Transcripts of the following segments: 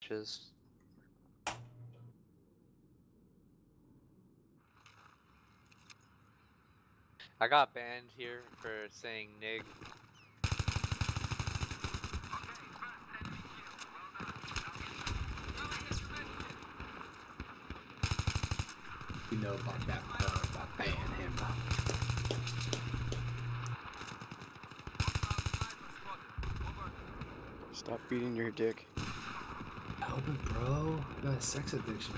Just I got banned here for saying nig. You know about that uh, about ban him. Stop beating your dick. Help it, bro. I got a sex addiction.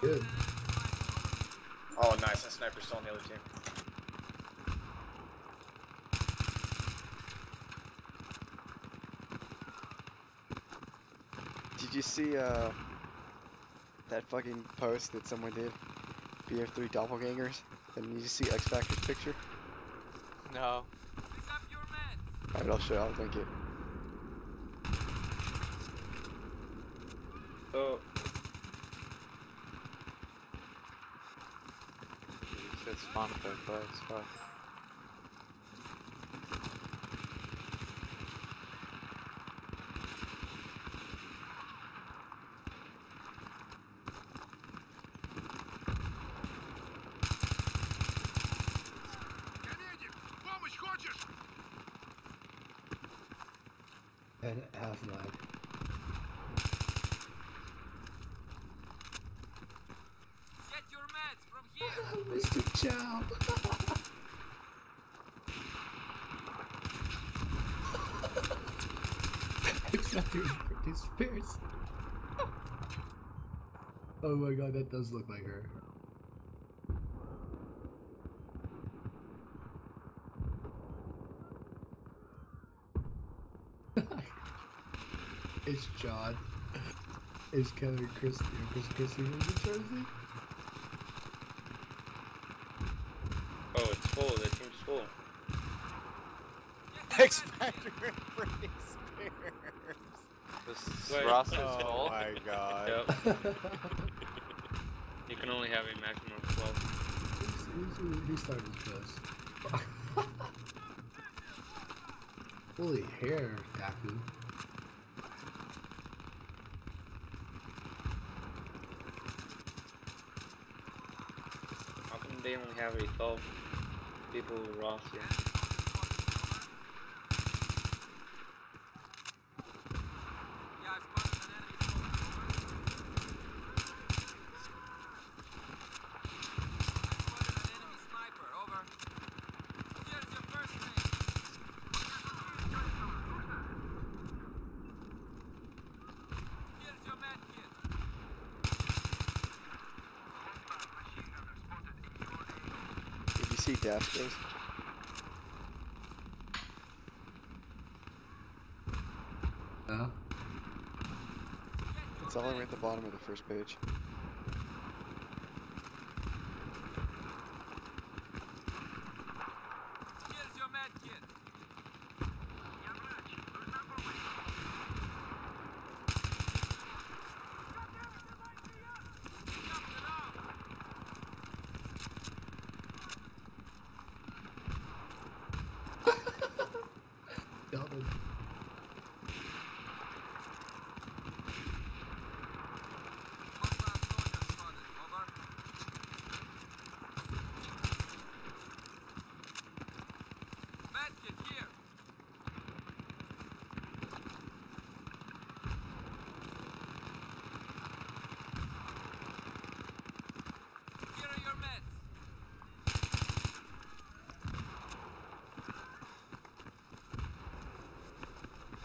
Good. Oh, nice. That sniper's still on the other team. Did you see uh that fucking post that someone did? BF3 doppelgangers? And you see X Factor's picture? No. Alright, I'll show you. I'll link it. He said spawn code, but it's fuck. And half lag. Get your meds from Mr. Chow. X Factor's Britney Oh my god, that does look like her. it's John. It's Kevin Christie. Chris Christie from New Jersey. oh, it's full. That team's full. X Factor and Britney Spears. Oh this Wait. roster's Oh full. my god. Yep. you can only have a maximum of 12. Who's, who's, who started this? Holy hair, Taku. How come they only have a 12 people roster? Yeah, I spotted an enemy sniper. Over. Here's your first mate. Here's your med kit. Did you see Dastos? No? It's all the way at the bottom of the first page. Here's your med kit. Jump it out. Double. Hostile soldier spotted. Over. Med kit here. Here are your meds.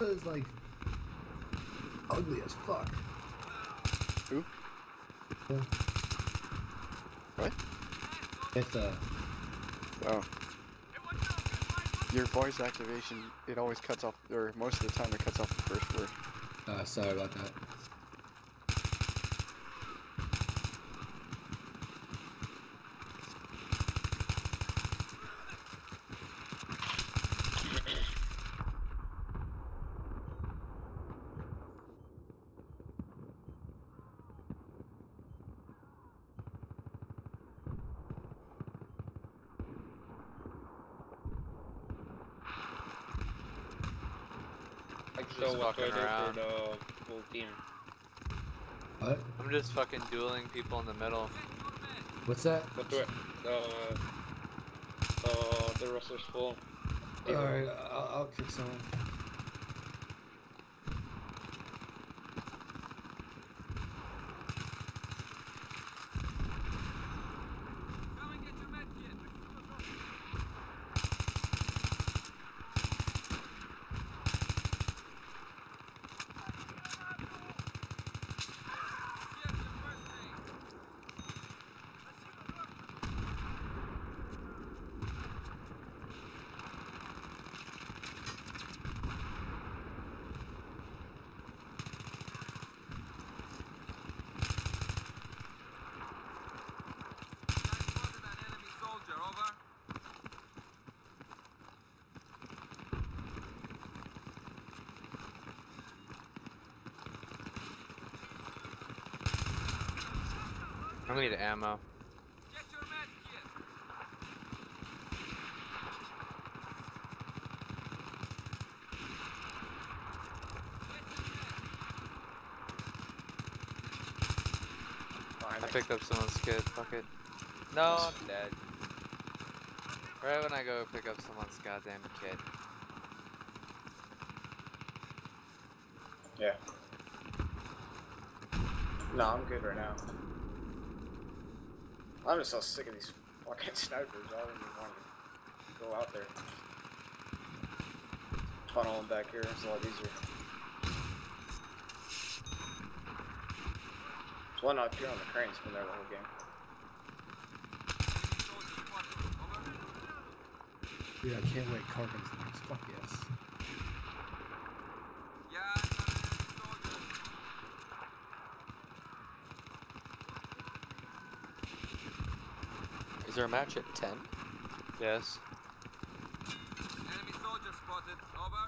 That is like ugly as fuck. Who? Yeah. What? It's uh Oh. Your voice activation, it always cuts off, or most of the time it cuts off the first word. uh sorry about that. Like So Just what do I fucking do around. for the full team? What? I'm just fucking dueling people in the middle. What's that? What do I? The uh, the roster's full. Alright, I'll, I'll kick someone. Come and get your med kit. Here's your first aid. I spotted an enemy soldier, over. I need ammo. Get kit. I picked up someone's kit. Fuck it. No, I'm dead. Right when I go pick up someone's goddamn kit. Yeah. No, I'm good right now. I'm just so sick of these fucking snipers. I don't even want to go out there. Funnel them back here. It's a lot easier. There's one up here on the crane. It's been there the whole game. Dude, I can't wait. Carbon's next. Fuck yes. Yeah, I got an enemy soldier. Is there a match at 10? Yes. Enemy soldier spotted, over.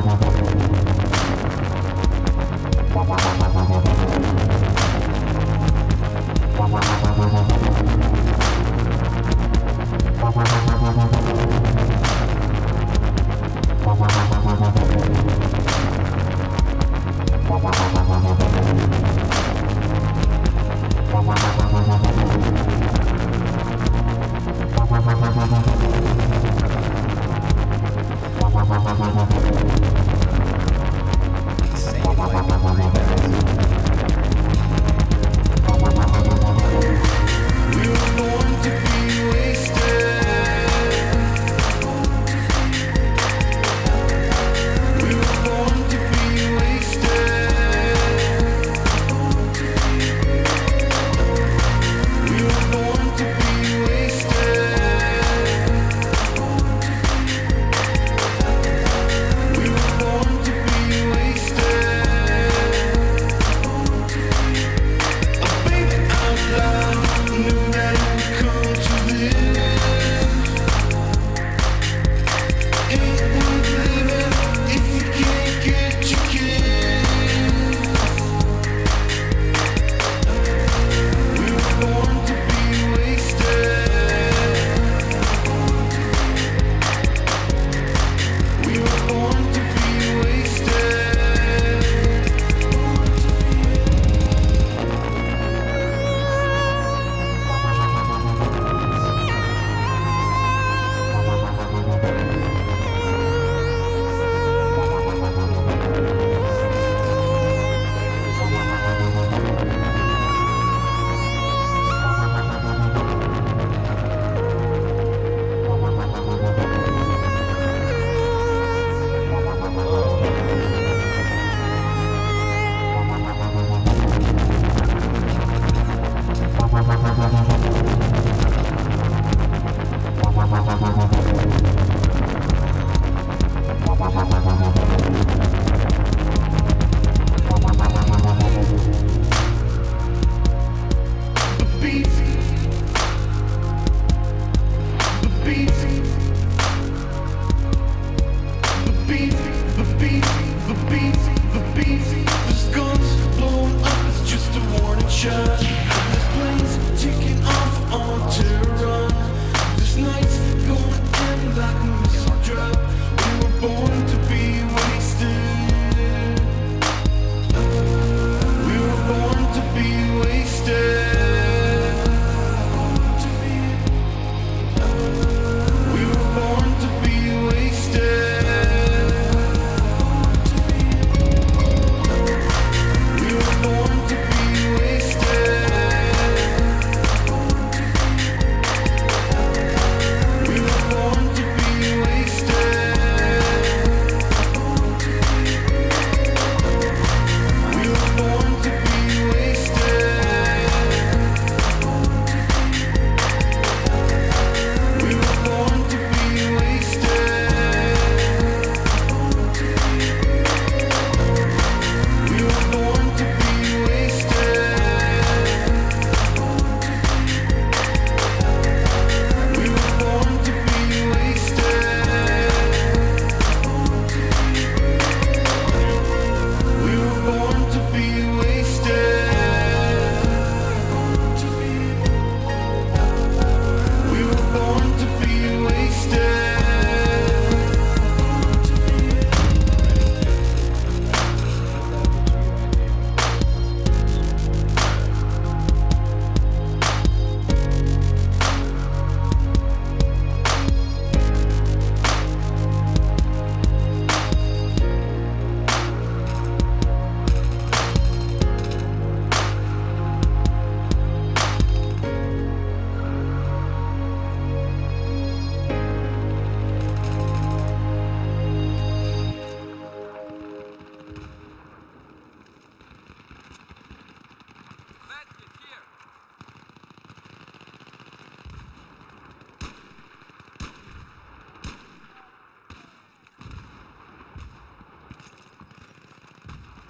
Blah, blah.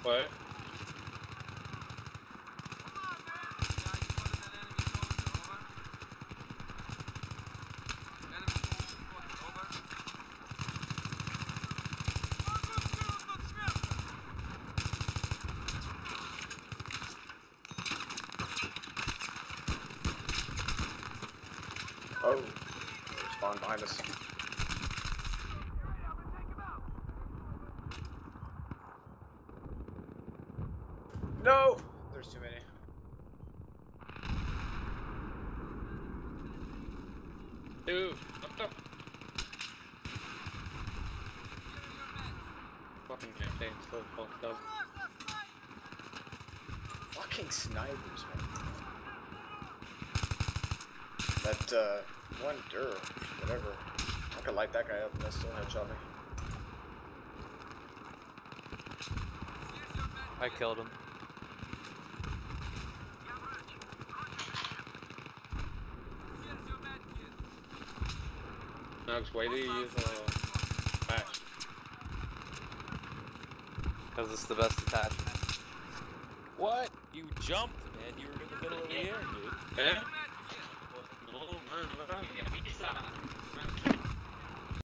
What? Oh, spawn behind us. No, there's too many. Dude, what the? Fucking campaign so fucked up. Fucking snipers, man. That uh, one Dur, whatever. I could light that guy up and that still headshot me. I killed him. Nugs, why do you use uh, flash? Because it's the best attachment. What? You jumped, man. You were in the middle of the air, dude. Eh? Oh, man, what?